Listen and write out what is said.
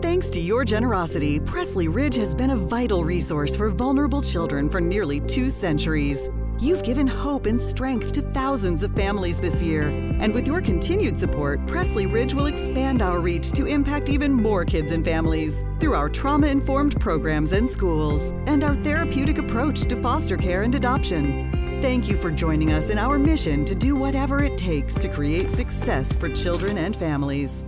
Thanks to your generosity, Pressley Ridge has been a vital resource for vulnerable children for nearly two centuries. You've given hope and strength to thousands of families this year. And with your continued support, Pressley Ridge will expand our reach to impact even more kids and families through our trauma informed programs and schools and our therapeutic approach to foster care and adoption. Thank you for joining us in our mission to do whatever it takes to create success for children and families.